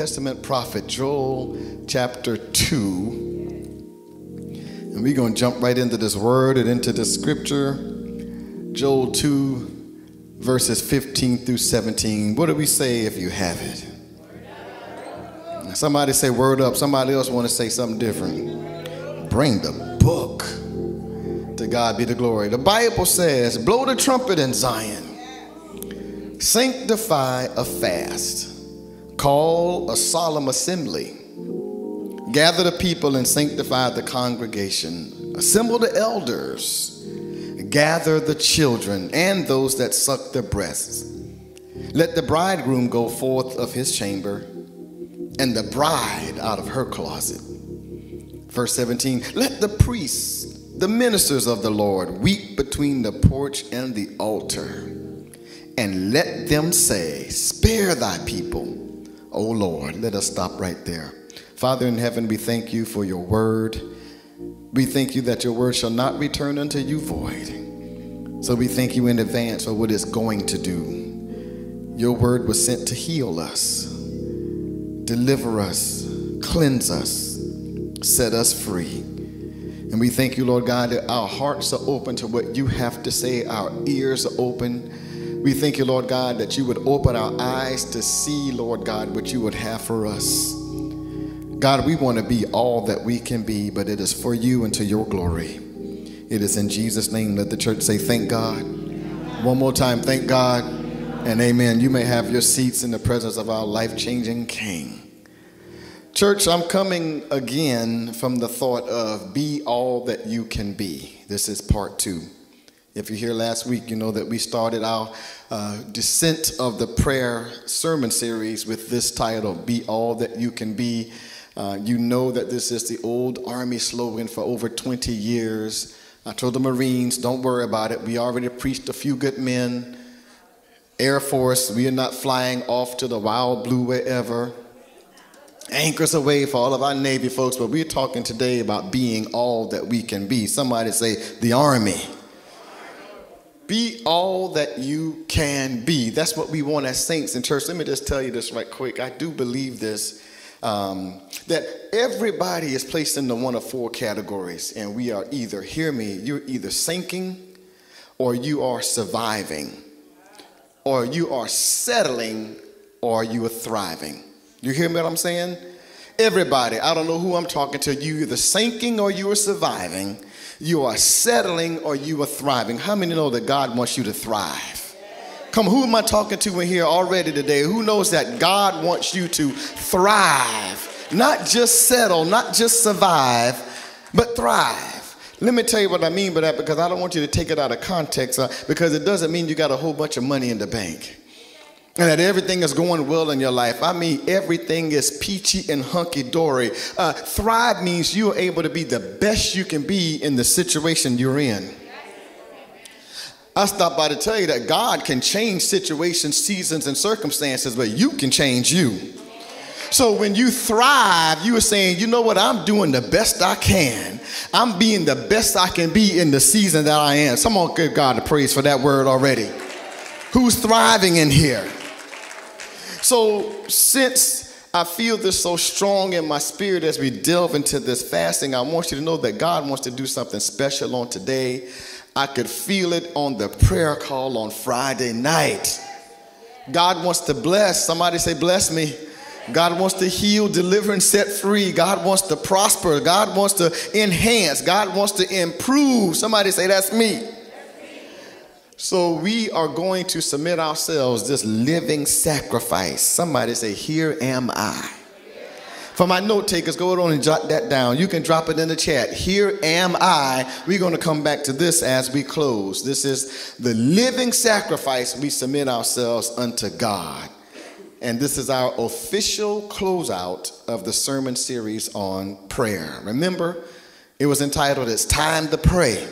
Testament prophet, Joel chapter 2. And we're going to jump right into this word and into the scripture. Joel 2, verses 15 through 17. What do we say if you have it? Somebody say word up. Somebody else want to say something different. Bring the book. To God be the glory. The Bible says, blow the trumpet in Zion Sanctify a fast. Call a solemn assembly. Gather the people and sanctify the congregation. Assemble the elders. Gather the children and those that suck their breasts. Let the bridegroom go forth of his chamber and the bride out of her closet. Verse 17 Let the priests, the ministers of the Lord, weep between the porch and the altar and let them say, Spare thy people, O Lord. Let us stop right there. Father in heaven, we thank you for your word. We thank you that your word shall not return unto you void. So we thank you in advance for what it's going to do. Your word was sent to heal us, deliver us, cleanse us, set us free. And we thank you, Lord God, that our hearts are open to what you have to say, our ears are open we thank you, Lord God, that you would open our eyes to see, Lord God, what you would have for us. God, we want to be all that we can be, but it is for you and to your glory. It is in Jesus' name. Let the church say, Thank God. One more time, thank God and amen. You may have your seats in the presence of our life changing King. Church, I'm coming again from the thought of be all that you can be. This is part two. If you're here last week, you know that we started our uh, Descent of the Prayer sermon series with this title, Be All That You Can Be. Uh, you know that this is the old Army slogan for over 20 years. I told the Marines, don't worry about it. We already preached a few good men. Air Force, we are not flying off to the wild blue wherever. Anchors Aweigh for all of our Navy folks, but we're talking today about being all that we can be. Somebody say, the Army. Be all that you can be. That's what we want as saints in church. Let me just tell you this right quick. I do believe this um, that everybody is placed into one of four categories, and we are either, hear me, you're either sinking, or you are surviving, or you are settling, or you are thriving. You hear me what I'm saying? Everybody, I don't know who I'm talking to, you either sinking or you are surviving you are settling or you are thriving. How many know that God wants you to thrive? Come, who am I talking to in here already today? Who knows that God wants you to thrive? Not just settle, not just survive, but thrive. Let me tell you what I mean by that because I don't want you to take it out of context uh, because it doesn't mean you got a whole bunch of money in the bank and that everything is going well in your life. I mean, everything is peachy and hunky dory. Uh, thrive means you are able to be the best you can be in the situation you're in. I stopped by to tell you that God can change situations, seasons, and circumstances, but you can change you. So when you thrive, you are saying, you know what, I'm doing the best I can. I'm being the best I can be in the season that I am. Someone give God the praise for that word already. Who's thriving in here? So, since I feel this so strong in my spirit as we delve into this fasting, I want you to know that God wants to do something special on today. I could feel it on the prayer call on Friday night. God wants to bless. Somebody say, Bless me. God wants to heal, deliver, and set free. God wants to prosper. God wants to enhance. God wants to improve. Somebody say, That's me. So we are going to submit ourselves this living sacrifice. Somebody say, Here am I. For my note takers, go on and jot that down. You can drop it in the chat. Here am I. We're going to come back to this as we close. This is the living sacrifice we submit ourselves unto God. And this is our official closeout of the sermon series on prayer. Remember, it was entitled It's Time to Pray.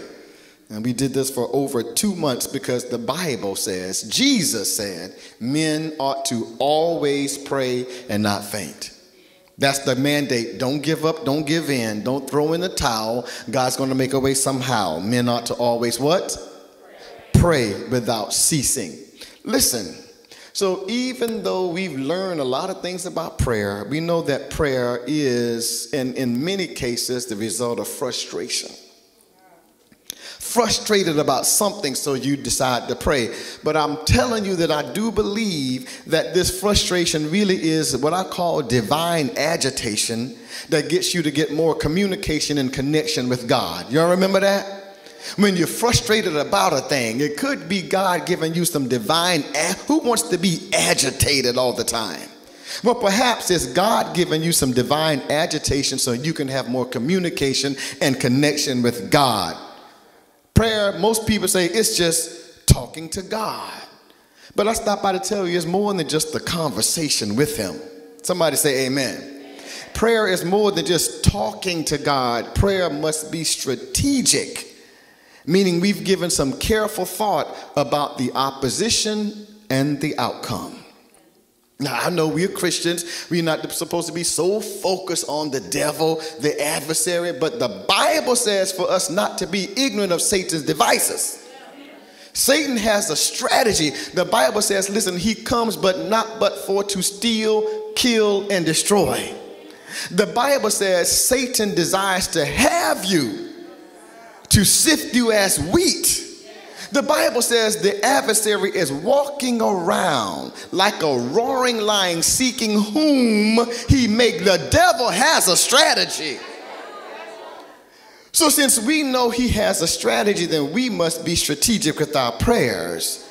And we did this for over two months because the Bible says, Jesus said, men ought to always pray and not faint. That's the mandate. Don't give up, don't give in, don't throw in the towel. God's going to make a way somehow. Men ought to always what? Pray, without ceasing. Listen, So, even though we've learned a lot of things about prayer, we know that prayer is, in, in many cases, the result of frustration. Frustrated about something, so you decide to pray. But I'm telling you that I do believe that this frustration really is what I call divine agitation that gets you to get more communication and connection with God. Y'all remember that? when you're frustrated about a thing. It could be God giving you some divine, who wants to be agitated all the time? Well, perhaps it's God giving you some divine agitation so you can have more communication and connection with God. Prayer, most people say it's just talking to God. But I stop by to tell you it's more than just the conversation with Him. Somebody say amen. Prayer is more than just talking to God, prayer must be strategic meaning we've given some careful thought about the opposition and the outcome. Now, I know we're Christians. We're not supposed to be so focused on the devil, the adversary, but the Bible says for us not to be ignorant of Satan's devices. Satan has a strategy. The Bible says, listen, he comes but not but for to steal, kill, and destroy. The Bible says Satan desires to have you to sift you as wheat. The Bible says the adversary is walking around like a roaring lion seeking whom he make. The devil has a strategy. So, since we know he has a strategy, then we must be strategic with our prayers.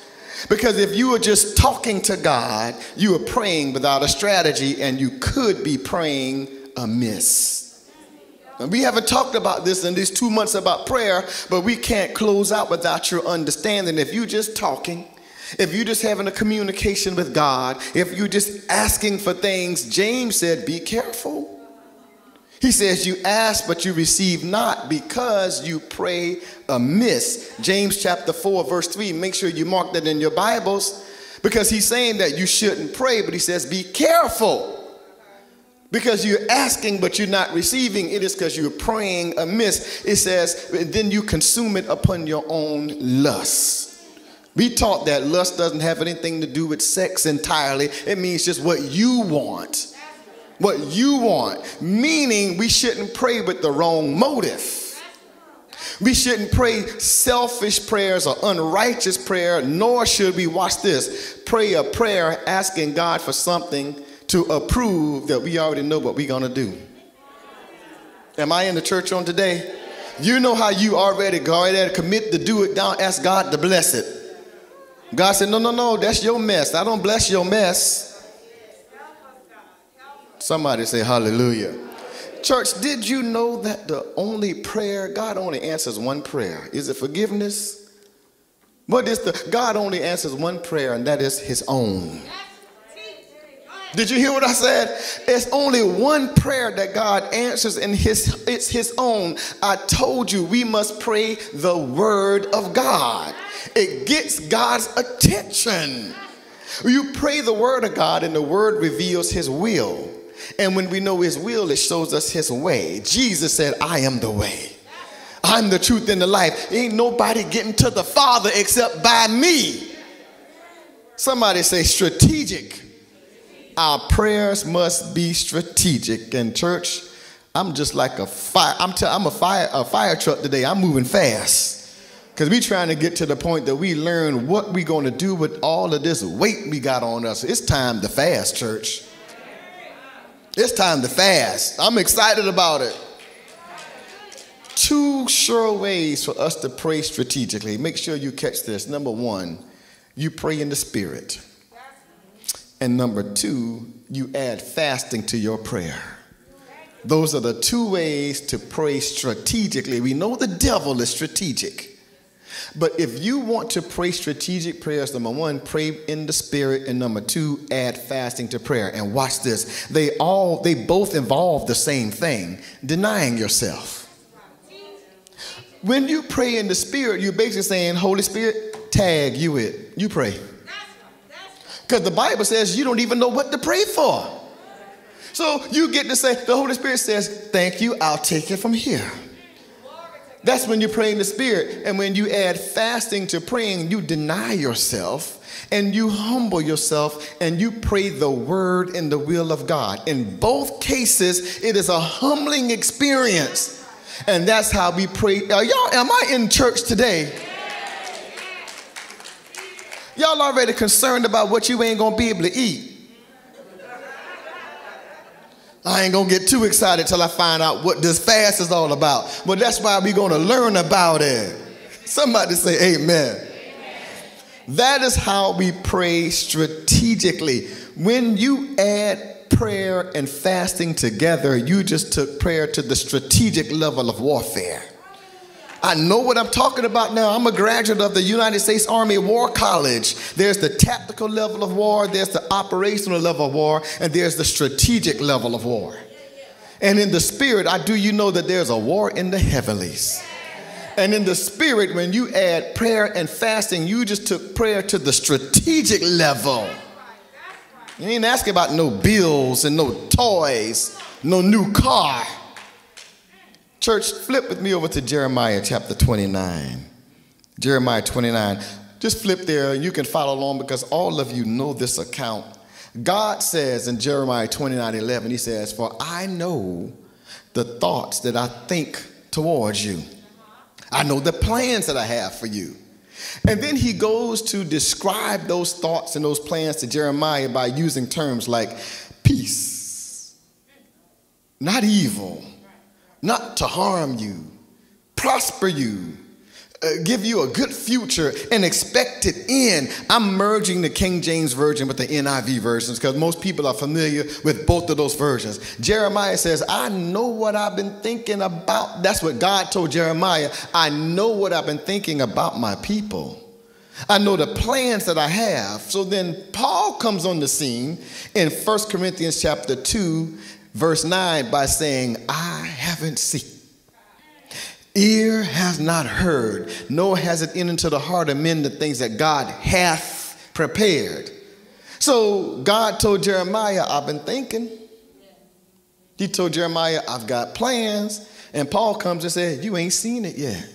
Because if you are just talking to God, you are praying without a strategy, and you could be praying amiss. And we haven't talked about this in these two months about prayer, but we can't close out without your understanding. If you're just talking, if you're just having a communication with God, if you're just asking for things, James said, be careful. He says, You ask, but you receive not because you pray amiss. James chapter 4, verse 3. Make sure you mark that in your Bibles because he's saying that you shouldn't pray, but he says, Be careful because you're asking, but you're not receiving, it is because you're praying amiss. It says, then you consume it upon your own lust. We taught that lust doesn't have anything to do with sex entirely, it means just what you want. What you want. Meaning, we shouldn't pray with the wrong motive. We shouldn't pray selfish prayers or unrighteous prayer, nor should we, watch this, pray a prayer asking God for something to approve that we already know what we're going to do. Am I in the church on today? You know how you already go ahead commit to do it down, ask God to bless it. God said, No, no, no, that's your mess. I don't bless your mess. Somebody say hallelujah. Church, did you know that the only prayer, God only answers one prayer? Is it forgiveness? What is the God only answers one prayer, and that is his own. Did you hear what I said? It's only one prayer that God answers and his it's his own. I told you we must pray the word of God. It gets God's attention. You pray the word of God and the word reveals his will. And when we know his will, it shows us his way. Jesus said, I am the way. I'm the truth and the life. Ain't nobody getting to the Father except by me. Somebody say strategic our prayers must be strategic. And church, I'm just like a fire. I'm, t- I'm a fire a fire truck today. I'm moving fast because we trying to get to the point that we learn what we going to do with all of this weight we got on us. It's time to fast, church. It's time to fast. I'm excited about it. Two sure ways for us to pray strategically. Make sure you catch this. Number one, you pray in the spirit. And number two, you add fasting to your prayer. Those are the two ways to pray strategically. We know the devil is strategic. But if you want to pray strategic prayers, number one, pray in the spirit, and number two, add fasting to prayer. And watch this. They all they both involve the same thing, denying yourself. When you pray in the spirit, you're basically saying, Holy Spirit, tag you it. You pray. Because the Bible says you don't even know what to pray for. So you get to say, the Holy Spirit says, Thank you, I'll take it from here. That's when you pray in the spirit. And when you add fasting to praying, you deny yourself and you humble yourself and you pray the word and the will of God. In both cases, it is a humbling experience. And that's how we pray. Are y'all, am I in church today? Y'all already concerned about what you ain't gonna be able to eat. I ain't gonna get too excited till I find out what this fast is all about. But that's why we're gonna learn about it. Somebody say amen. amen. That is how we pray strategically. When you add prayer and fasting together, you just took prayer to the strategic level of warfare. I know what I'm talking about now. I'm a graduate of the United States Army War College. There's the tactical level of war, there's the operational level of war, and there's the strategic level of war. And in the spirit, I do you know that there's a war in the heavenlies. And in the spirit, when you add prayer and fasting, you just took prayer to the strategic level. You ain't asking about no bills and no toys, no new car. Church, flip with me over to Jeremiah chapter 29. Jeremiah 29. Just flip there, you can follow along because all of you know this account. God says in Jeremiah 29 11, He says, For I know the thoughts that I think towards you. I know the plans that I have for you. And then he goes to describe those thoughts and those plans to Jeremiah by using terms like peace, not evil not to harm you, prosper you, uh, give you a good future, and expected end. I'm merging the King James Version with the NIV versions because most people are familiar with both of those versions. Jeremiah says, I know what I've been thinking about. That's what God told Jeremiah. I know what I've been thinking about my people. I know the plans that I have. So then Paul comes on the scene in 1 Corinthians chapter 2 verse 9 by saying, I haven't seen. Ear has not heard, nor has it entered into the heart of men the things that God hath prepared. So God told Jeremiah, I've been thinking. He told Jeremiah, I've got plans. And Paul comes and says, You ain't seen it yet.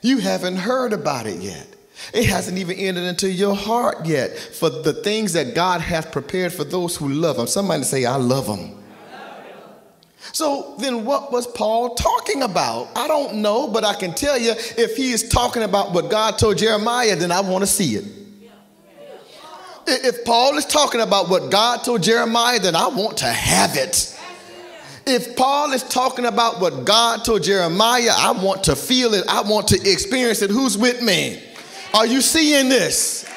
You haven't heard about it yet. It hasn't even entered into your heart yet for the things that God hath prepared for those who love him. Somebody say, I love him. So then, what was Paul talking about? I don't know, but I can tell you if he is talking about what God told Jeremiah, then I want to see it. If Paul is talking about what God told Jeremiah, then I want to have it. If Paul is talking about what God told Jeremiah, I want to feel it, I want to experience it. Who's with me? Are you seeing this?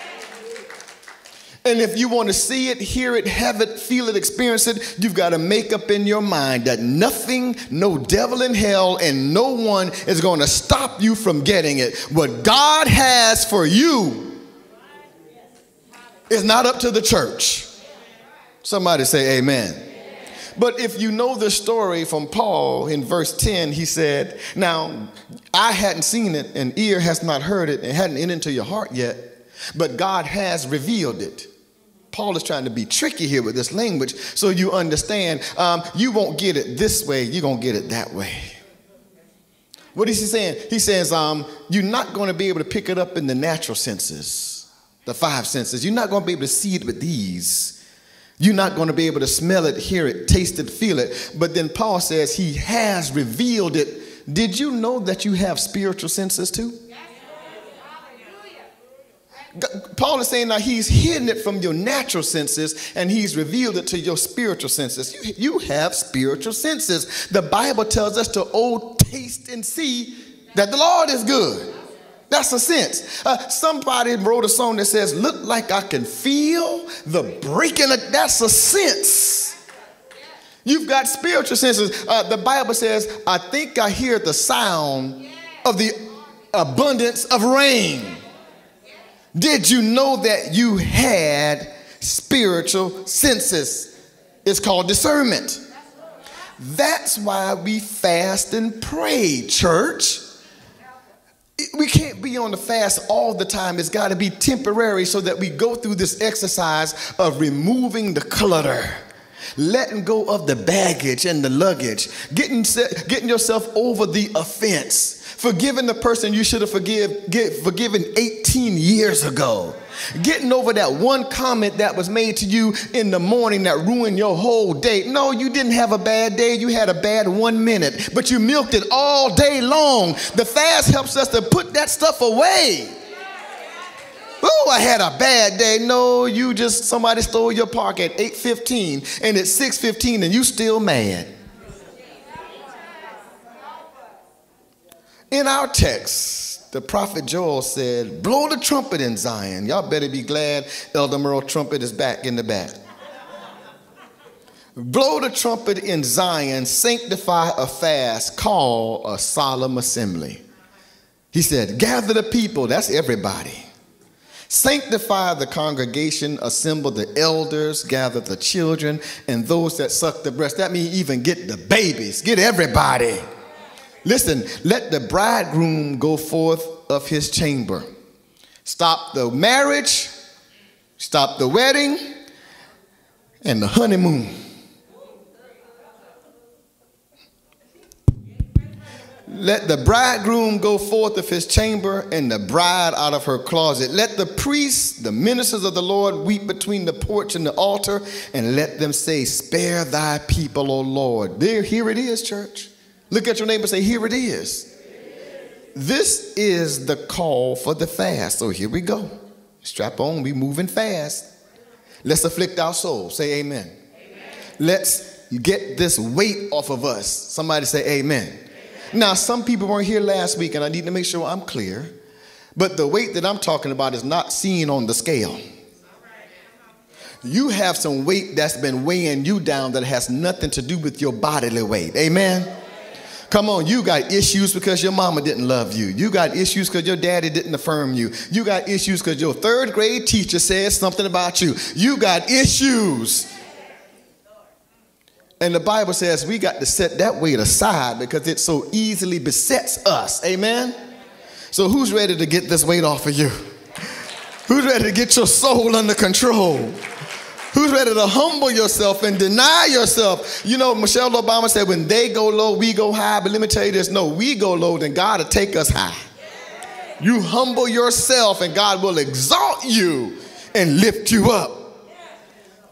And if you want to see it, hear it, have it, feel it, experience it, you've got to make up in your mind that nothing, no devil in hell, and no one is going to stop you from getting it. What God has for you is not up to the church. Somebody say, Amen. But if you know the story from Paul in verse 10, he said, Now, I hadn't seen it, and ear has not heard it, and hadn't entered into your heart yet, but God has revealed it. Paul is trying to be tricky here with this language so you understand um, you won't get it this way, you're going to get it that way. What is he saying? He says um, you're not going to be able to pick it up in the natural senses, the five senses. You're not going to be able to see it with these. You're not going to be able to smell it, hear it, taste it, feel it. But then Paul says he has revealed it. Did you know that you have spiritual senses too? Hallelujah. Paul is saying now he's hidden it from your natural senses and he's revealed it to your spiritual senses. You, you have spiritual senses. The Bible tells us to oh, taste and see that the Lord is good. That's a sense. Uh, somebody wrote a song that says, Look like I can feel the breaking. Of, that's a sense. You've got spiritual senses. Uh, the Bible says, I think I hear the sound of the abundance of rain. Did you know that you had spiritual senses? It's called discernment. That's why we fast and pray, church we can't be on the fast all the time. It's got to be temporary so that we go through this exercise of removing the clutter letting go of the baggage and the luggage, getting, getting yourself over the offense, forgiving the person you should have forgive, get, forgiven 18 years ago, getting over that one comment that was made to you in the morning that ruined your whole day. No, you didn't have a bad day, you had a bad one minute, but you milked it all day long. The fast helps us to put that stuff away. Oh, I had a bad day. No, you just somebody stole your park at 8:15 and it's 6:15 and you still mad. In our text, the prophet Joel said, Blow the trumpet in Zion. Y'all better be glad Elder Merle Trumpet is back in the back. Blow the trumpet in Zion, sanctify a fast, call a solemn assembly. He said, Gather the people, that's everybody. Sanctify the congregation, assemble the elders, gather the children, and those that suck the breast. That means even get the babies, get everybody. Listen, let the bridegroom go forth of his chamber. Stop the marriage, stop the wedding, and the honeymoon. Let the bridegroom go forth of his chamber and the bride out of her closet. Let the priests, the ministers of the Lord, weep between the porch and the altar, and let them say, Spare thy people, O Lord. There, here it is, church. Look at your neighbor and say, Here it is. This is the call for the fast. So here we go. Strap on, we moving fast. Let's afflict our soul. Say amen. amen. Let's get this weight off of us. Somebody say amen. amen. Now, some people weren't here last week, and I need to make sure I'm clear. But the weight that I'm talking about is not seen on the scale. You have some weight that's been weighing you down that has nothing to do with your bodily weight. Amen. Come on, you got issues because your mama didn't love you. You got issues because your daddy didn't affirm you. You got issues because your third grade teacher said something about you. You got issues. And the Bible says we got to set that weight aside because it so easily besets us. Amen? So, who's ready to get this weight off of you? Who's ready to get your soul under control? Who's ready to humble yourself and deny yourself? You know, Michelle Obama said, when they go low, we go high. But let me tell you this no, we go low, then God will take us high. You humble yourself, and God will exalt you and lift you up.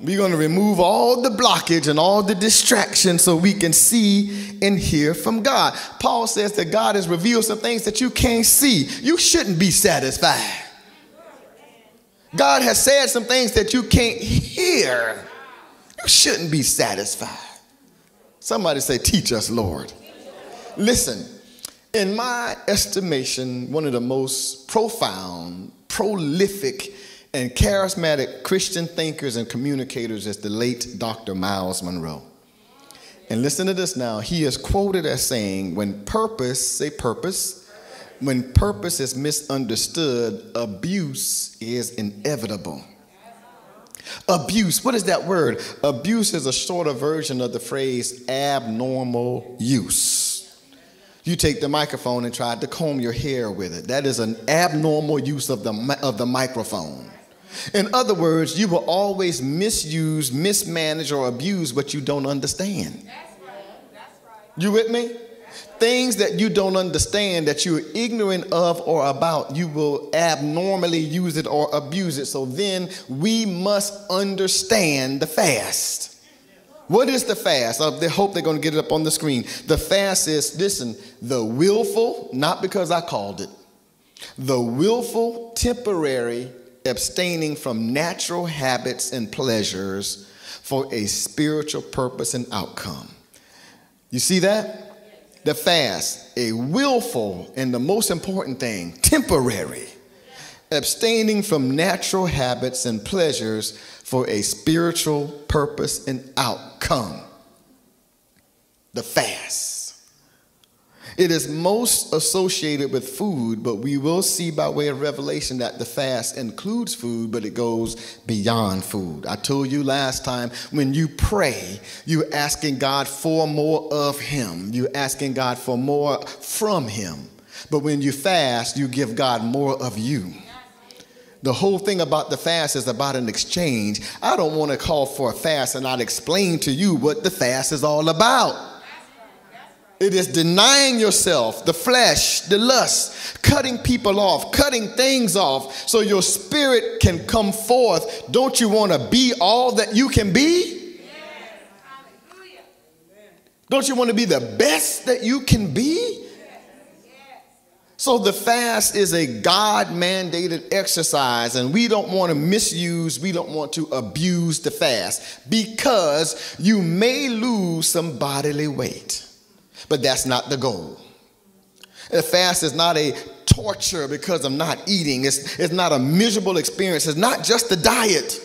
We're going to remove all the blockage and all the distraction so we can see and hear from God. Paul says that God has revealed some things that you can't see. You shouldn't be satisfied. God has said some things that you can't. You shouldn't be satisfied. Somebody say, Teach us, Lord. Listen, in my estimation, one of the most profound, prolific, and charismatic Christian thinkers and communicators is the late Dr. Myles Munroe. And listen to this now. He is quoted as saying, When purpose, say purpose, when purpose is misunderstood, abuse is inevitable. Abuse, what is that word? Abuse is a shorter version of the phrase abnormal use. You take the microphone and try to comb your hair with it. That is an abnormal use of the, of the microphone. In other words, you will always misuse, mismanage, or abuse what you don't understand. That's right. That's right. You with me? Things that you don't understand, that you're ignorant of or about, you will abnormally use it or abuse it. So then we must understand the fast. What is the fast? I hope they're going to get it up on the screen. The fast is, listen, the willful, not because I called it, the willful, temporary abstaining from natural habits and pleasures for a spiritual purpose and outcome. You see that? The fast, a willful and the most important thing, temporary, abstaining from natural habits and pleasures for a spiritual purpose and outcome. The fast. It is most associated with food, but we will see by way of revelation that the fast includes food, but it goes beyond food. I told you last time when you pray, you're asking God for more of Him, you're asking God for more from Him. But when you fast, you give God more of you. The whole thing about the fast is about an exchange. I don't want to call for a fast and not explain to you what the fast is all about. It is denying yourself, the flesh, the lust, cutting people off, cutting things off so your spirit can come forth. Don't you want to be all that you can be? Don't you want to be the best that you can be? So the fast is a God mandated exercise, and we don't want to misuse, we don't want to abuse the fast because you may lose some bodily weight but that's not the goal. The fast is not a torture because I'm not eating. It's, it's not a miserable experience. It's not just the diet.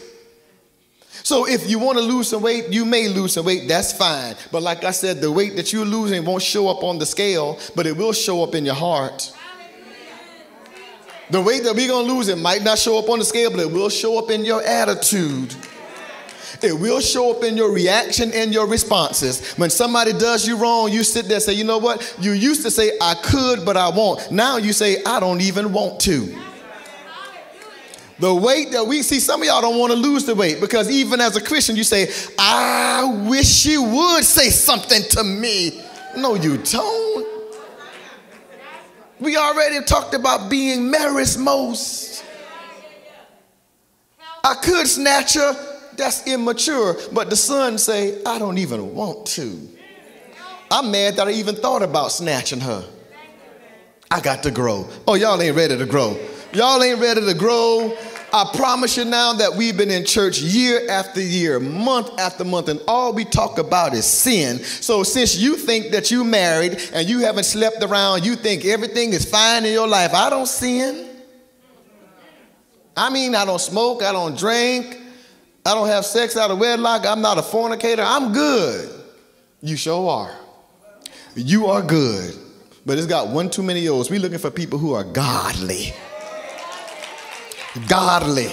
So if you want to lose some weight, you may lose some weight. That's fine. But like I said, the weight that you're losing won't show up on the scale, but it will show up in your heart. The weight that we're going to lose, it might not show up on the scale, but it will show up in your attitude. It will show up in your reaction and your responses. When somebody does you wrong, you sit there and say, you know what? You used to say, I could, but I won't. Now you say, I don't even want to. The weight that we see, some of y'all don't want to lose the weight because even as a Christian, you say, I wish you would say something to me. No, you don't. We already talked about being Mary's most. I could snatch her, that's immature. But the son say, I don't even want to. I'm mad that I even thought about snatching her. I got to grow. Oh, y'all ain't ready to grow. Y'all ain't ready to grow. I promise you now that we've been in church year after year, month after month, and all we talk about is sin. So since you think that you married and you haven't slept around, you think everything is fine in your life. I don't sin. I mean, I don't smoke, I don't drink, I don't have sex out of wedlock. I'm not a fornicator. I'm good. You sure are. You are good. But it's got one too many O's. We're looking for people who are godly. Godly.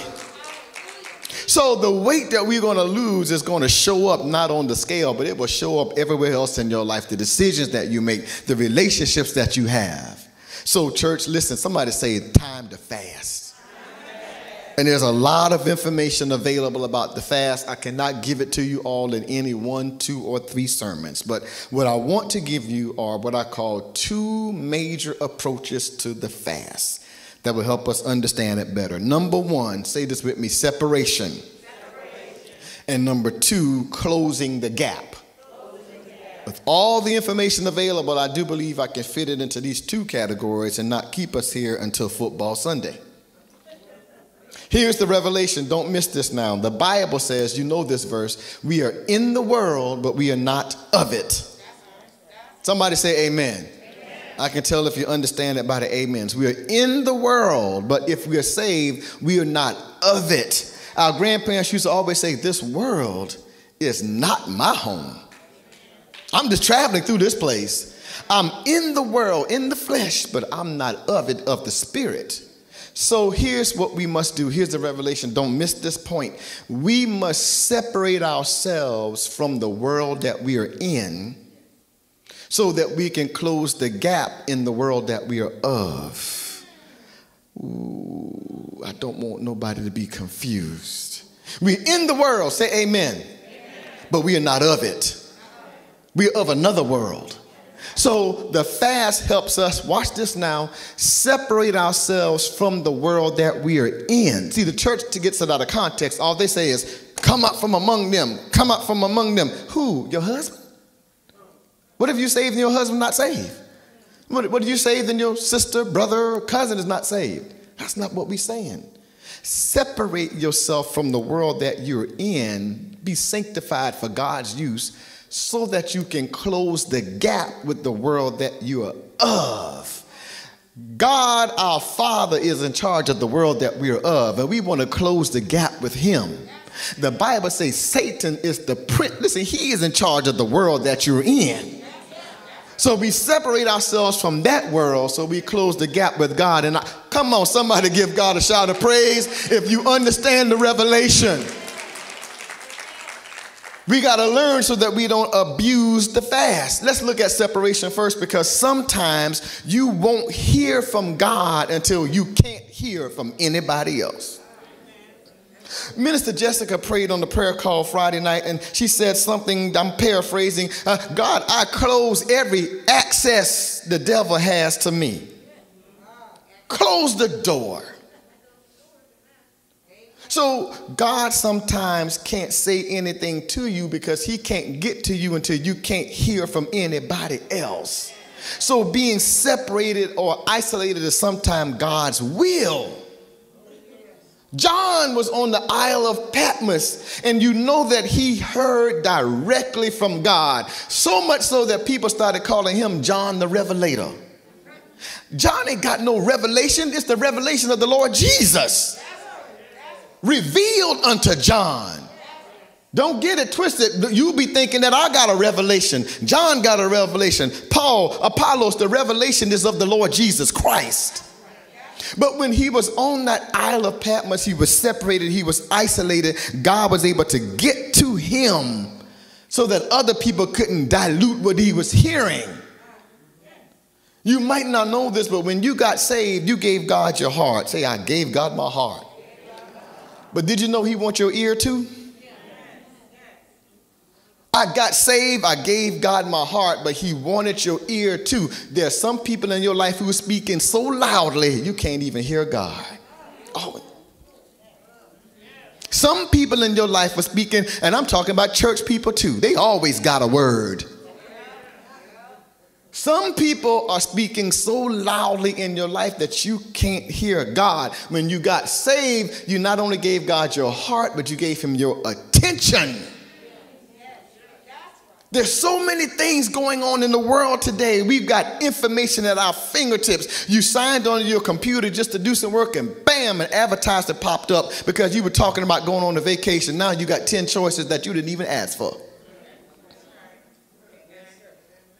So the weight that we're going to lose is going to show up not on the scale, but it will show up everywhere else in your life. The decisions that you make, the relationships that you have. So, church, listen, somebody say, time to fast. And there's a lot of information available about the fast. I cannot give it to you all in any one, two, or three sermons. But what I want to give you are what I call two major approaches to the fast that will help us understand it better. Number one, say this with me separation. separation. And number two, closing the gap. With all the information available, I do believe I can fit it into these two categories and not keep us here until football Sunday. Here's the revelation. Don't miss this now. The Bible says, you know this verse, we are in the world, but we are not of it. Somebody say amen. amen. I can tell if you understand it by the amens. We are in the world, but if we are saved, we are not of it. Our grandparents used to always say, This world is not my home. I'm just traveling through this place. I'm in the world, in the flesh, but I'm not of it, of the spirit. So here's what we must do. Here's the revelation. Don't miss this point. We must separate ourselves from the world that we are in so that we can close the gap in the world that we are of. Ooh, I don't want nobody to be confused. We're in the world, say amen. amen. But we are not of it. We are of another world. So the fast helps us, watch this now, separate ourselves from the world that we are in. See, the church gets it out of context. All they say is, come up from among them, come up from among them. Who? Your husband? What if you saved and your husband not saved? What, what if you saved and your sister, brother, cousin is not saved? That's not what we're saying. Separate yourself from the world that you're in, be sanctified for God's use so that you can close the gap with the world that you are of. God, our Father, is in charge of the world that we are of, and we want to close the gap with Him. The Bible says Satan is the prince. Listen, he is in charge of the world that you're in. So we separate ourselves from that world so we close the gap with God. And I, come on, somebody give God a shout of praise if you understand the revelation. We got to learn so that we don't abuse the fast. Let's look at separation first because sometimes you won't hear from God until you can't hear from anybody else. Minister Jessica prayed on the prayer call Friday night and she said something, I'm paraphrasing uh, God, I close every access the devil has to me. Close the door. So God sometimes can't say anything to you because he can't get to you until you can't hear from anybody else. So being separated or isolated is sometimes God's will. John was on the Isle of Patmos, and you know that he heard directly from God, so much so that people started calling him John the Revelator. John ain't got no revelation, it's the revelation of the Lord Jesus revealed unto John. Don't get it twisted. You'll be thinking that I got a revelation. John got a revelation. Paul, Apollos, the revelation is of the Lord Jesus Christ. But when he was on that Isle of Patmos, he was separated, he was isolated. God was able to get to him so that other people couldn't dilute what he was hearing. You might not know this, but when you got saved, you gave God your heart. Say, I gave God my heart. But did you know he wants your ear too? I got saved, I gave God my heart, but He wanted your ear too. There are some people in your life who are speaking so loudly you can't even hear God. Oh. Some people in your life are speaking, and I'm talking about church people too. They always got a word. Some people are speaking so loudly in your life that you can't hear God. When you got saved, you not only gave God your heart, but you gave Him your attention. There's so many things going on in the world today. We've got information at our fingertips. You signed on your computer just to do some work, and bam, an advertisement popped up because you were talking about going on a vacation. Now you got 10 choices that you didn't even ask for.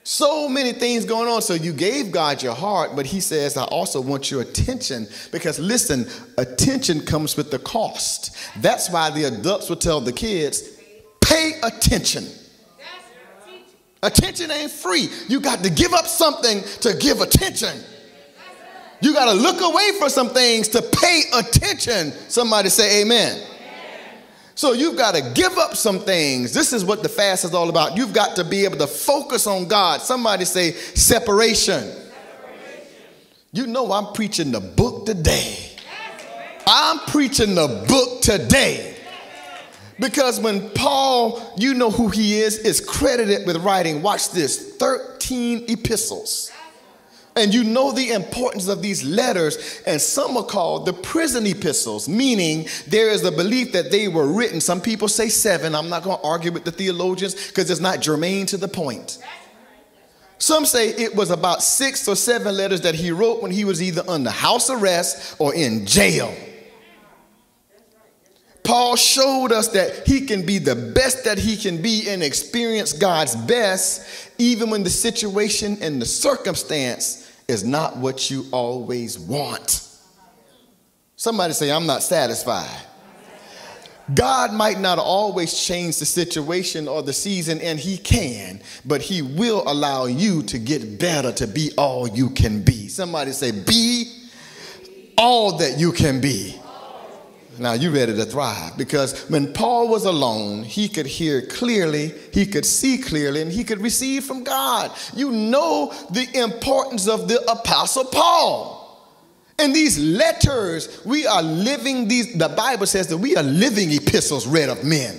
So many things going on. So you gave God your heart, but He says, I also want your attention. Because listen, attention comes with the cost. That's why the adults will tell the kids, pay attention. Attention ain't free. You got to give up something to give attention. You got to look away for some things to pay attention. Somebody say, Amen. So you've got to give up some things. This is what the fast is all about. You've got to be able to focus on God. Somebody say separation. separation. You know I'm preaching the book today. I'm preaching the book today. Because when Paul, you know who he is, is credited with writing, watch this, 13 epistles and you know the importance of these letters, and some are called the prison epistles, meaning there is a belief that they were written. Some people say seven. I'm not going to argue with the theologians because it's not germane to the point. Some say it was about six or seven letters that he wrote when he was either under house arrest or in jail. Paul showed us that he can be the best that he can be and experience God's best, even when the situation and the circumstance is not what you always want. Somebody say, I'm not satisfied. God might not always change the situation or the season, and He can, but He will allow you to get better to be all you can be. Somebody say, Be all that you can be. Now you're ready to thrive because when Paul was alone, he could hear clearly, he could see clearly, and he could receive from God. You know the importance of the apostle Paul. And these letters, we are living these, the Bible says that we are living epistles read of men.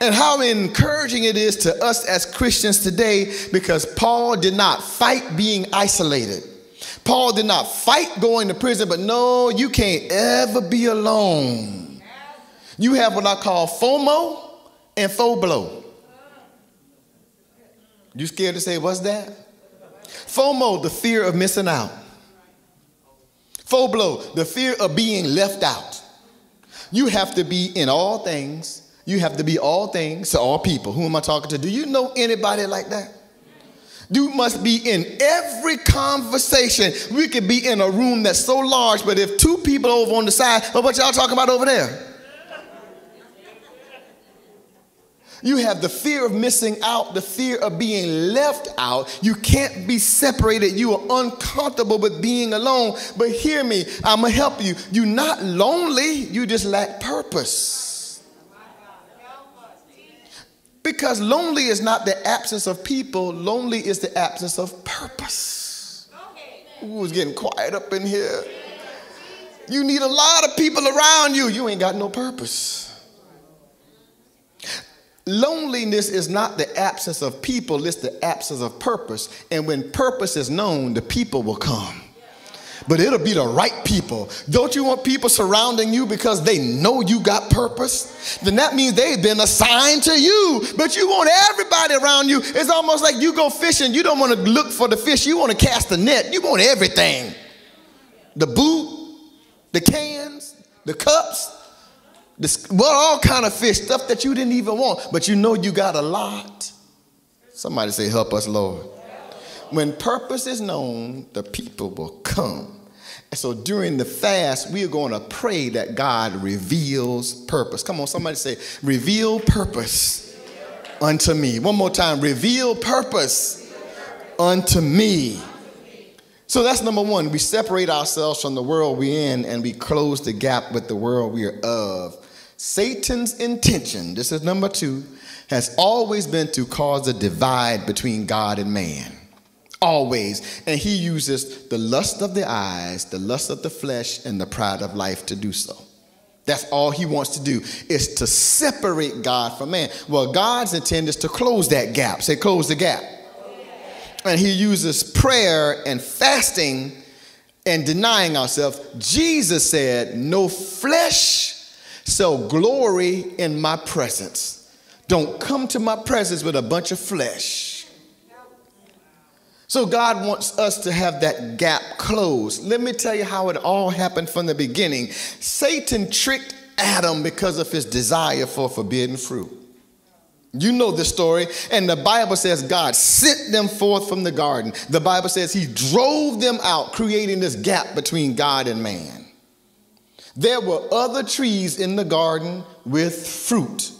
And how encouraging it is to us as Christians today because Paul did not fight being isolated. Paul did not fight going to prison, but no, you can't ever be alone. You have what I call FOMO and FOBLO. You scared to say, what's that? FOMO, the fear of missing out. FOBLO, the fear of being left out. You have to be in all things. You have to be all things to all people. Who am I talking to? Do you know anybody like that? You must be in every conversation. We could be in a room that's so large, but if two people over on the side, oh, what y'all talking about over there? You have the fear of missing out, the fear of being left out. You can't be separated. You are uncomfortable with being alone. But hear me, I'm going to help you. You're not lonely, you just lack purpose. Because lonely is not the absence of people, lonely is the absence of purpose. Ooh, it's getting quiet up in here. You need a lot of people around you. You ain't got no purpose. Loneliness is not the absence of people, it's the absence of purpose. And when purpose is known, the people will come. But it'll be the right people. Don't you want people surrounding you because they know you got purpose? Then that means they've been assigned to you. But you want everybody around you. It's almost like you go fishing, you don't want to look for the fish, you want to cast the net. You want everything the boot, the cans, the cups, this, well, all kind of fish, stuff that you didn't even want, but you know you got a lot. Somebody say, help us, Lord. When purpose is known, the people will come. And so during the fast, we are going to pray that God reveals purpose. Come on, somebody say, reveal purpose unto me. One more time, reveal purpose unto me. So that's number one. We separate ourselves from the world we're in and we close the gap with the world we are of. Satan's intention, this is number two, has always been to cause a divide between God and man. Always. And he uses the lust of the eyes, the lust of the flesh, and the pride of life to do so. That's all he wants to do is to separate God from man. Well, God's intent is to close that gap. Say, close the gap. And he uses prayer and fasting and denying ourselves. Jesus said, No flesh so glory in my presence. Don't come to my presence with a bunch of flesh. So God wants us to have that gap closed. Let me tell you how it all happened from the beginning. Satan tricked Adam because of his desire for forbidden fruit. You know the story. And the Bible says God sent them forth from the garden. The Bible says he drove them out, creating this gap between God and man. There were other trees in the garden with fruit.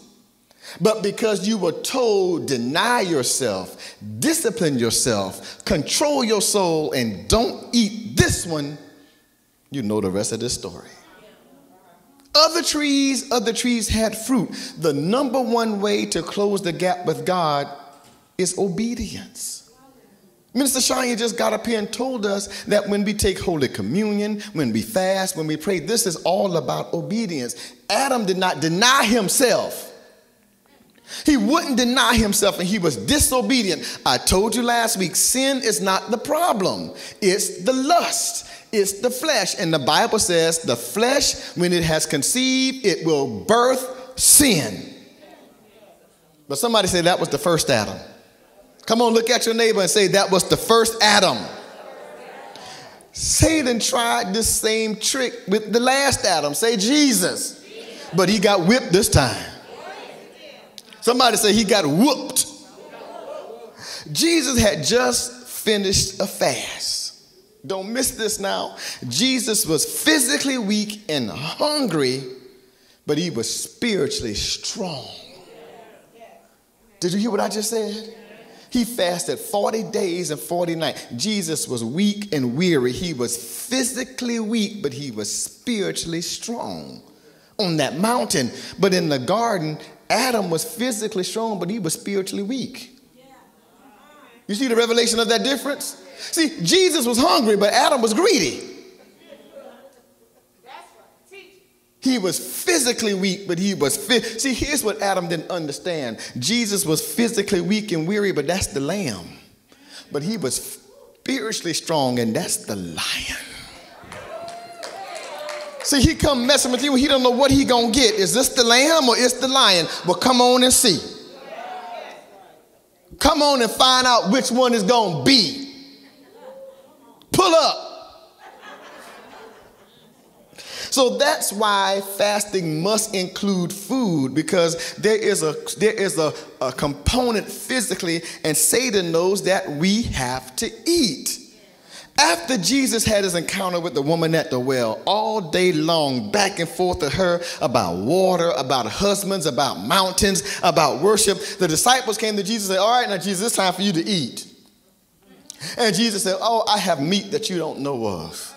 But because you were told, deny yourself, discipline yourself, control your soul, and don't eat this one, you know the rest of this story. Other trees, other trees had fruit. The number one way to close the gap with God is obedience. Minister Shania just got up here and told us that when we take Holy Communion, when we fast, when we pray, this is all about obedience. Adam did not deny himself. He wouldn't deny himself and he was disobedient. I told you last week sin is not the problem, it's the lust. It's the flesh. And the Bible says the flesh, when it has conceived, it will birth sin. But somebody said that was the first Adam. Come on, look at your neighbor and say, That was the first Adam. Satan tried this same trick with the last Adam. Say Jesus. But he got whipped this time. Somebody say he got whooped. Jesus had just finished a fast. Don't miss this now. Jesus was physically weak and hungry, but he was spiritually strong. Did you hear what I just said? He fasted 40 days and 40 nights. Jesus was weak and weary. He was physically weak, but he was spiritually strong on that mountain. But in the garden, Adam was physically strong, but he was spiritually weak. You see the revelation of that difference? See, Jesus was hungry, but Adam was greedy. He was physically weak, but he was fit. See, here's what Adam didn't understand Jesus was physically weak and weary, but that's the lamb. But he was spiritually strong, and that's the lion. See, he come messing with you, he don't know what he gonna get. Is this the lamb or is the lion? Well, come on and see. Come on and find out which one is gonna be. Pull up. So that's why fasting must include food because there is a there is a, a component physically, and Satan knows that we have to eat. After Jesus had his encounter with the woman at the well, all day long, back and forth to her about water, about husbands, about mountains, about worship, the disciples came to Jesus and said, All right, now, Jesus, it's time for you to eat. And Jesus said, Oh, I have meat that you don't know of.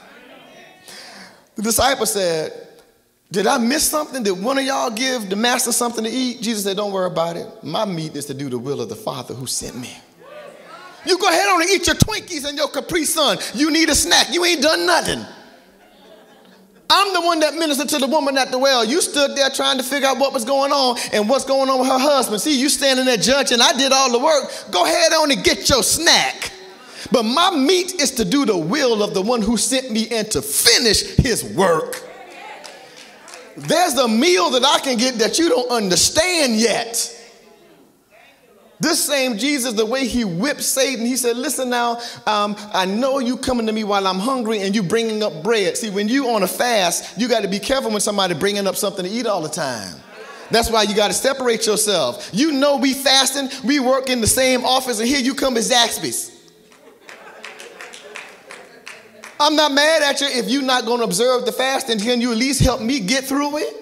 The disciple said, Did I miss something? Did one of y'all give the master something to eat? Jesus said, Don't worry about it. My meat is to do the will of the Father who sent me. You go ahead on and eat your Twinkies and your Capri Sun. You need a snack. You ain't done nothing. I'm the one that ministered to the woman at the well. You stood there trying to figure out what was going on and what's going on with her husband. See, you standing there judging. I did all the work. Go ahead on and get your snack. But my meat is to do the will of the one who sent me and to finish his work. There's a meal that I can get that you don't understand yet. This same Jesus, the way he whipped Satan, he said, Listen now, um, I know you coming to me while I'm hungry and you bringing up bread. See, when you on a fast, you got to be careful when somebody bringing up something to eat all the time. That's why you got to separate yourself. You know we fasting, we work in the same office, and here you come as Zaxby's. I'm not mad at you if you're not going to observe the fasting. Can you at least help me get through it?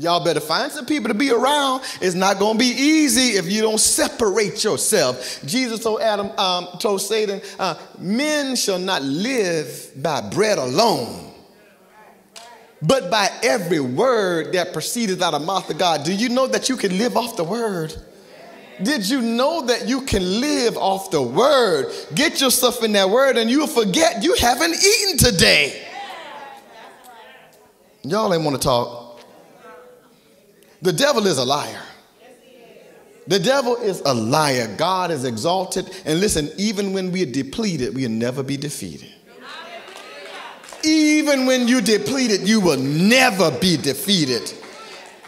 Y'all better find some people to be around. It's not going to be easy if you don't separate yourself. Jesus told Adam, um, told Satan, uh, men shall not live by bread alone, but by every word that proceedeth out of mouth of God. Do you know that you can live off the word? Did you know that you can live off the word? Get yourself in that word and you'll forget you haven't eaten today. Y'all ain't want to talk. The devil is a liar. The devil is a liar. God is exalted. And listen, even when we are depleted, we'll never be defeated. Even when you're depleted, you will never be defeated.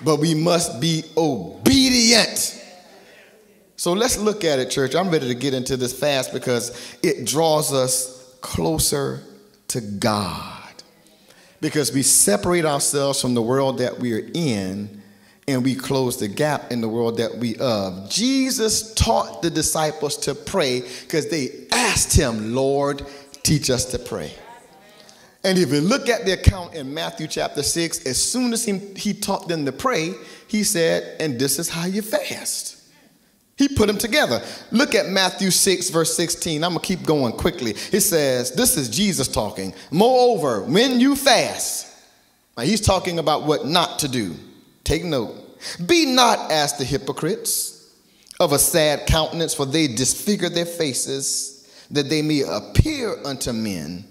But we must be obedient. So let's look at it, church. I'm ready to get into this fast because it draws us closer to God. Because we separate ourselves from the world that we are in and we close the gap in the world that we of. Jesus taught the disciples to pray because they asked him, Lord, teach us to pray. And if you look at the account in Matthew chapter 6, as soon as he, he taught them to pray, he said, and this is how you fast. He put them together. Look at Matthew 6, verse 16. I'm going to keep going quickly. It says, This is Jesus talking. Moreover, when you fast, now he's talking about what not to do. Take note. Be not as the hypocrites of a sad countenance, for they disfigure their faces, that they may appear unto men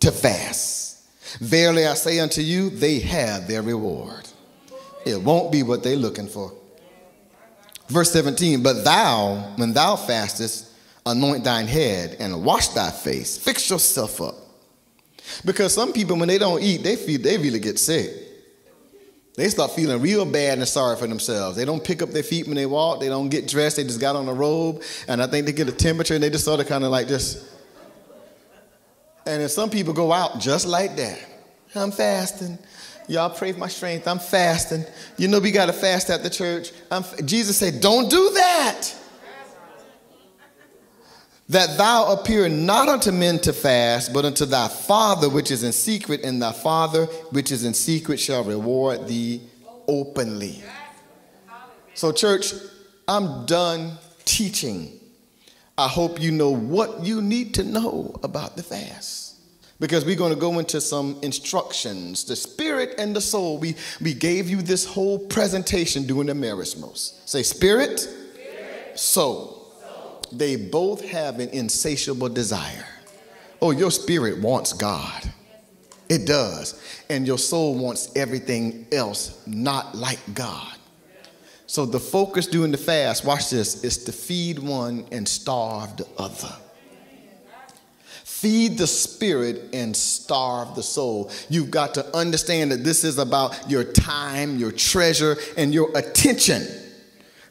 to fast. Verily I say unto you, they have their reward. It won't be what they're looking for. Verse 17, but thou, when thou fastest, anoint thine head and wash thy face, fix yourself up. Because some people, when they don't eat, they feel they really get sick. They start feeling real bad and sorry for themselves. They don't pick up their feet when they walk. They don't get dressed. They just got on a robe. And I think they get a temperature and they just sort of kind of like just. And then some people go out just like that. I'm fasting. Y'all pray for my strength. I'm fasting. You know we got to fast at the church. I'm, Jesus said, don't do that that thou appear not unto men to fast, but unto thy Father which is in secret, and thy Father which is in secret shall reward thee openly. So, church, I'm done teaching. I hope you know what you need to know about the fast. Because we're going to go into some instructions. The spirit and the soul. We, we gave you this whole presentation during the Merismos. Say, spirit, spirit. soul they both have an insatiable desire. Oh, your spirit wants God. It does. And your soul wants everything else not like God. So the focus during the fast, watch this, is to feed one and starve the other. Feed the spirit and starve the soul. You've got to understand that this is about your time, your treasure, and your attention.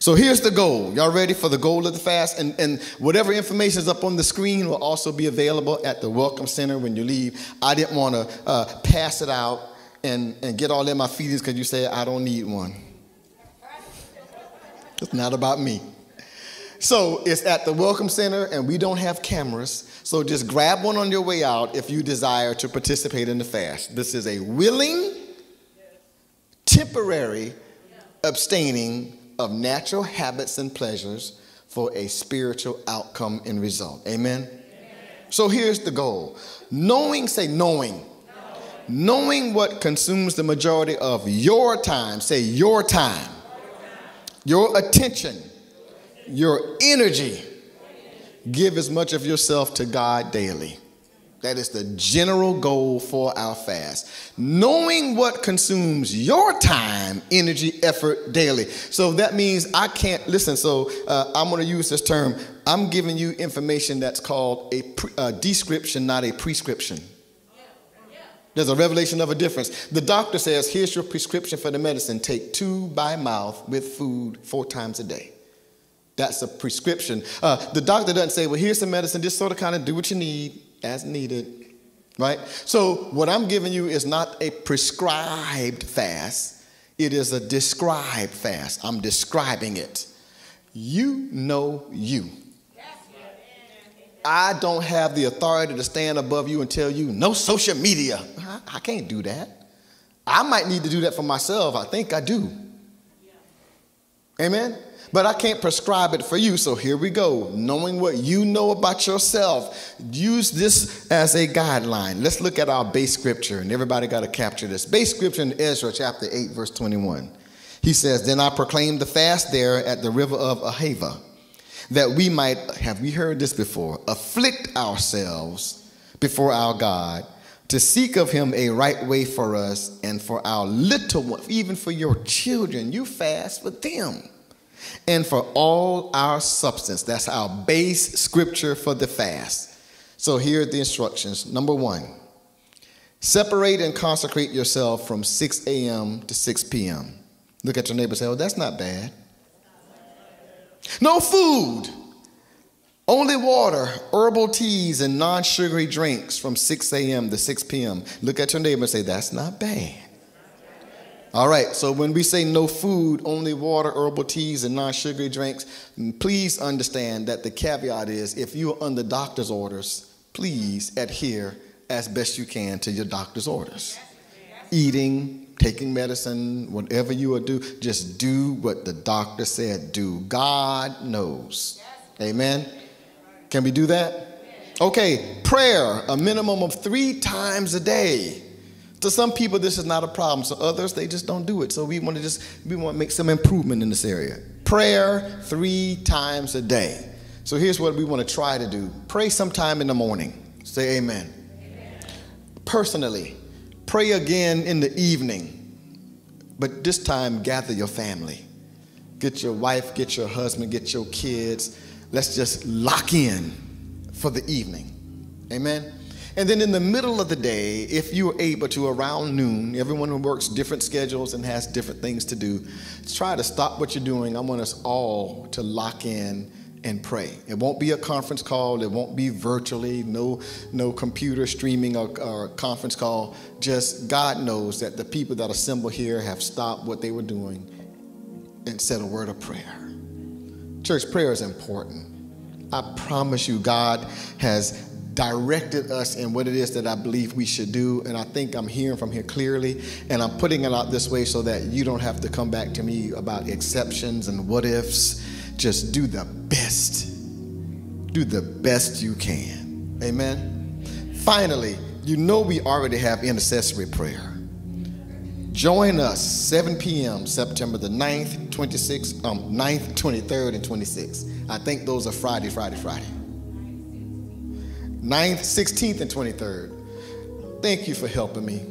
So here's the goal. Y'all ready for the goal of the fast? And, and whatever information is up on the screen will also be available at the Welcome Center when you leave. I didn't want to uh, pass it out and, and get all in my feelings because you say I don't need one. It's not about me. So it's at the Welcome Center, and we don't have cameras. So just grab one on your way out if you desire to participate in the fast. This is a willing, temporary abstaining of natural habits and pleasures for a spiritual outcome and result. Amen? Amen. So here's the goal knowing, say, knowing. Knowing what consumes the majority of your time, say, your time, your attention your energy. Give as much of yourself to God daily. That is the general goal for our fast. Knowing what consumes your time, energy, effort daily. So that means I can't listen. So uh, I'm going to use this term. I'm giving you information that's called a, pre, a description, not a prescription. There's a revelation of a difference. The doctor says, Here's your prescription for the medicine. Take two by mouth with food four times a day. That's a prescription. Uh, the doctor doesn't say, well, here's some medicine, just sort of kind of do what you need as needed, right? So, what I'm giving you is not a prescribed fast, it is a described fast. I'm describing it. You know you. I don't have the authority to stand above you and tell you, no social media. I, I can't do that. I might need to do that for myself. I think I do. Amen? But I can't prescribe it for you. So here we go. Knowing what you know about yourself, use this as a guideline. Let's look at our base scripture, and everybody got to capture this. Base scripture in Ezra chapter 8, verse 21. He says, Then I proclaimed the fast there at the river of Ahava, that we might, have we heard this before, afflict ourselves before our God to seek of him a right way for us and for our little ones, even for your children. You fast for them and for all our substance. That's our base scripture for the fast. So here are the instructions. Number one, separate and consecrate yourself from 6 a.m. to 6 p.m. Look at your neighbor and say, Oh, that's not bad. No food, only water, herbal teas, and non sugary drinks from 6 a.m. to 6 p.m. Look at your neighbor and say, That's not bad. All right, so when we say no food, only water, herbal teas, and non sugary drinks, mm, please understand that the caveat is if you're under doctor's orders, please adhere as best you can to your doctor's orders. Eating, taking medicine, whatever you will do, just do what the doctor said do. God knows. Amen. Can we do that? Okay, prayer, a minimum of three times a day. To some people, this is not a problem. So others, they just don't do it. So we want to just we want to make some improvement in this area. Prayer three times a day. So here's what we want to try to do: pray sometime in the morning. Say Amen. amen. Personally, pray again in the evening, but this time gather your family. Get your wife, get your husband, get your kids. Let's just lock in for the evening. Amen. And then in the middle of the day, if you are able to, around noon, everyone who works different schedules and has different things to do, try to stop what you're doing. I want us all to lock in and pray. It won't be a conference call. It won't be virtually. No, no computer streaming or, or conference call. Just God knows that the people that assemble here have stopped what they were doing and said a word of prayer. Church prayer is important. I promise you, God has directed us in what it is that I believe we should do. And I think I'm hearing from here clearly. And I'm putting it out this way so that you don't have to come back to me about exceptions and what ifs. Just do the best. Do the best you can. Amen. Finally, you know we already have intercessory prayer. Join us 7 p.m. September the 9th, 26th, um, 9th, 23rd, and 26th. I think those are Friday, Friday, Friday. 9th, 16th, and 23rd. Thank you for helping me.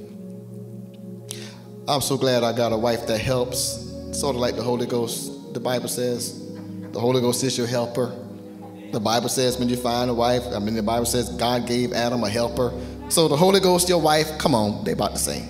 I'm so glad I got a wife that helps, sort of like the Holy Ghost. The Bible says the Holy Ghost is your helper. The Bible says when you find a wife, I mean, the Bible says God gave Adam a helper. So the Holy Ghost, your wife, come on, they about the same.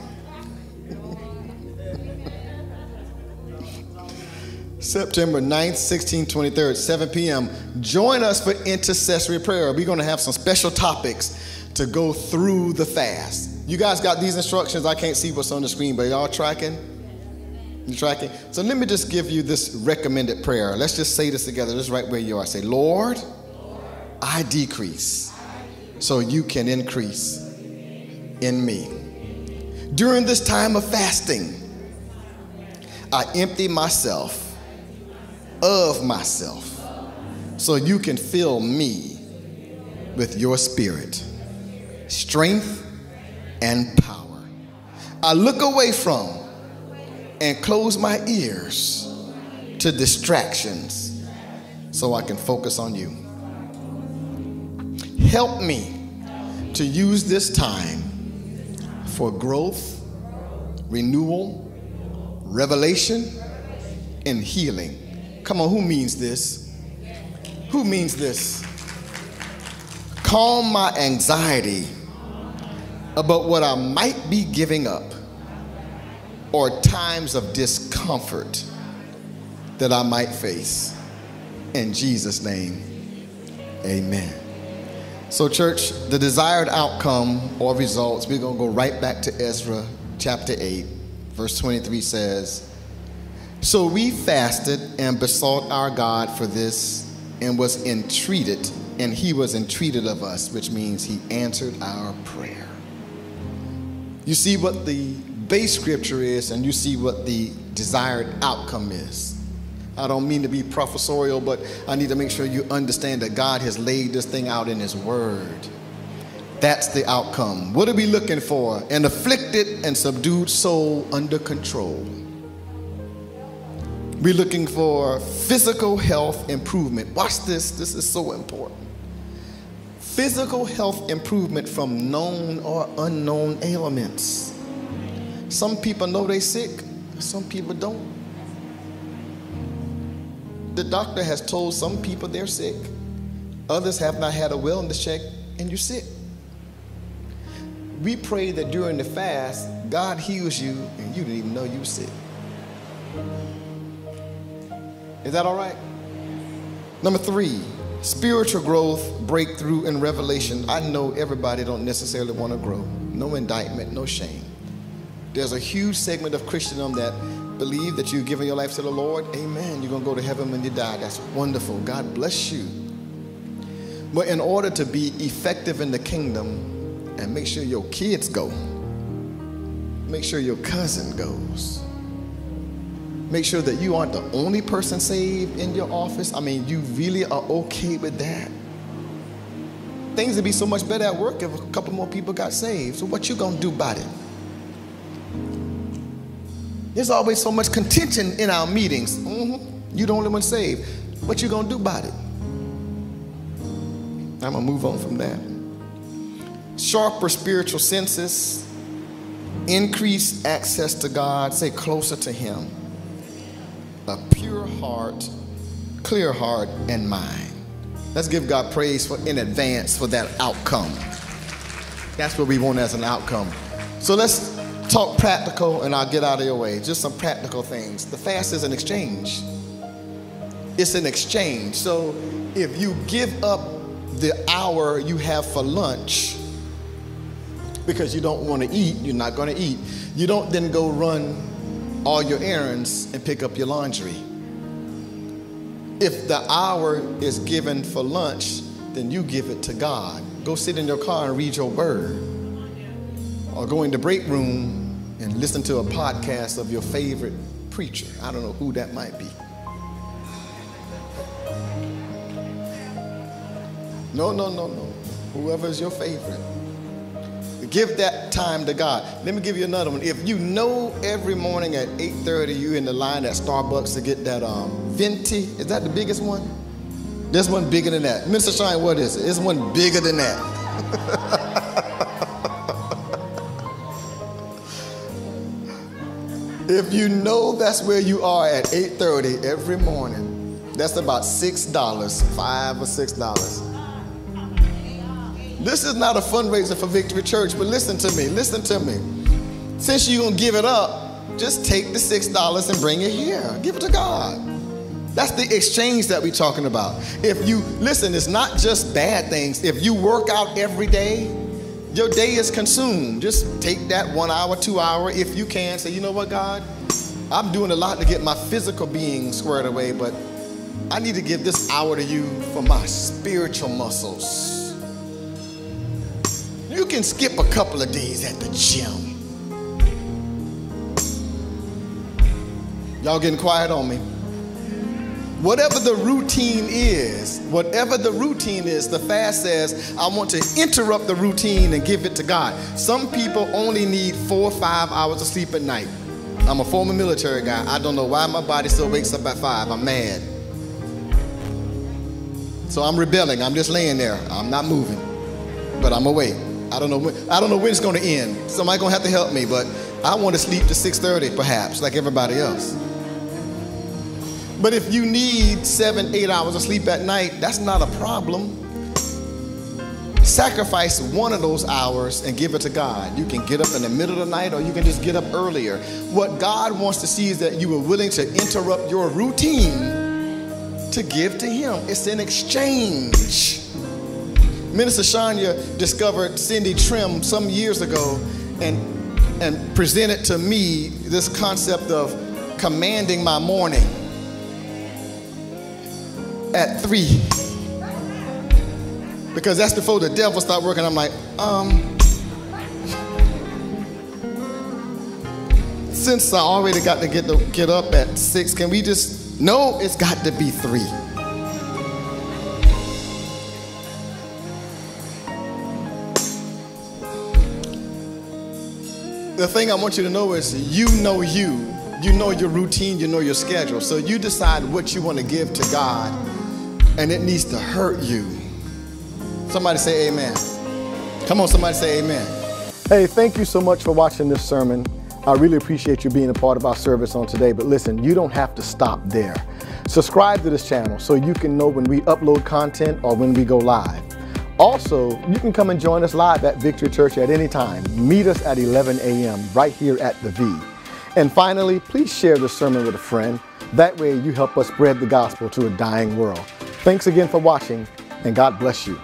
September 9th, 16th, 23rd, 7 p.m. Join us for intercessory prayer. We're going to have some special topics to go through the fast. You guys got these instructions. I can't see what's on the screen, but y'all tracking? You tracking? So let me just give you this recommended prayer. Let's just say this together, just right where you are. Say, Lord, I decrease so you can increase in me. During this time of fasting, I empty myself of myself so you can fill me with your spirit, strength, and power. I look away from and close my ears to distractions so I can focus on you. Help me to use this time for growth, renewal, revelation, and healing. Come on, who means this? Who means this? Calm my anxiety about what I might be giving up or times of discomfort that I might face. In Jesus' name, amen. So, church, the desired outcome or results, we're going to go right back to Ezra chapter 8, verse 23 says, So we fasted and besought our God for this and was entreated, and he was entreated of us, which means he answered our prayer. You see what the base scripture is, and you see what the desired outcome is. I don't mean to be professorial, but I need to make sure you understand that God has laid this thing out in His Word. That's the outcome. What are we looking for? An afflicted and subdued soul under control. We're looking for physical health improvement. Watch this, this is so important. Physical health improvement from known or unknown ailments. Some people know they're sick, some people don't. The doctor has told some people they're sick. Others have not had a wellness check and you're sick. We pray that during the fast, God heals you and you didn't even know you were sick. Is that all right? Number three, spiritual growth, breakthrough, and revelation. I know everybody don't necessarily want to grow. No indictment, no shame. There's a huge segment of Christendom that believe that you've given your life to the Lord, amen. You're going to go to heaven when you die. That's wonderful. God bless you. But in order to be effective in the kingdom and make sure your kids go, make sure your cousin goes, make sure that you aren't the only person saved in your office. I mean, you really are okay with that. Things would be so much better at work if a couple more people got saved. So what you gonna do about it? There's always so much contention in our meetings. Mm-hmm. You the only one saved. What you gonna do about it? I'm gonna move on from that. Sharper spiritual senses, increased access to God, say closer to Him, a pure heart, clear heart, and mind. Let's give God praise for in advance for that outcome. That's what we want as an outcome. So let's talk practical and I'll get out of your way. Just some practical things. The fast is an exchange. It's an exchange. So if you give up the hour you have for lunch because you don't want to eat, you're not going to eat. You don't then go run all your errands and pick up your laundry. If the hour is given for lunch, then you give it to God. Go sit in your car and read your word. Or go in the break room and listen to a podcast of your favorite preacher. I don't know who that might be. No, no, no, no. Whoever is your favorite. Give that time to God. Let me give you another one. If you know every morning at 8:30 you in the line at Starbucks to get that um, venti, is that the biggest one? There's one bigger than that. Mr. Shine, what is it? It's one bigger than that. If you know that's where you are at 8:30 every morning, that's about six dollars, five or six dollars. This is not a fundraiser for Victory Church, but listen to me, listen to me. Since you're gonna give it up, just take the six dollars and bring it here. Give it to God. That's the exchange that we're talking about. If you listen, it's not just bad things. If you work out every day, your day is consumed. Just take that one hour, two hour, if you can. Say, you know what, God? I'm doing a lot to get my physical being squared away, but I need to give this hour to you for my spiritual muscles. You can skip a couple of days at the gym. Y'all getting quiet on me? Whatever the routine is, whatever the routine is, the fast says, I want to interrupt the routine and give it to God. Some people only need four or five hours of sleep at night. I'm a former military guy. I don't know why my body still wakes up at five. I'm mad. So I'm rebelling. I'm just laying there. I'm not moving. But I'm awake. I don't know when I don't know when it's gonna end. Somebody gonna have to help me, but I want to sleep to 6:30 perhaps, like everybody else. But if you need seven, eight hours of sleep at night, that's not a problem. Sacrifice one of those hours and give it to God. You can get up in the middle of the night or you can just get up earlier. What God wants to see is that you are willing to interrupt your routine to give to Him. It's an exchange. Minister Shania discovered Cindy Trimm some years ago and, and presented to me this concept of commanding my morning at three. Because that's before the devil start working. I'm like, um, since I already got to get to get up at six, can we just no, it's got to be three. The thing I want you to know is you know you. You know your routine, you know your schedule. So you decide what you want to give to God and it needs to hurt you. Somebody say amen. Come on, somebody say amen. Hey, thank you so much for watching this sermon. I really appreciate you being a part of our service on today. But listen, you don't have to stop there. Subscribe to this channel so you can know when we upload content or when we go live. Also, you can come and join us live at Victory Church at any time. Meet us at 11 a.m. right here at the V. And finally, please share this sermon with a friend. That way you help us spread the gospel to a dying world. Thanks again for watching, and God bless you.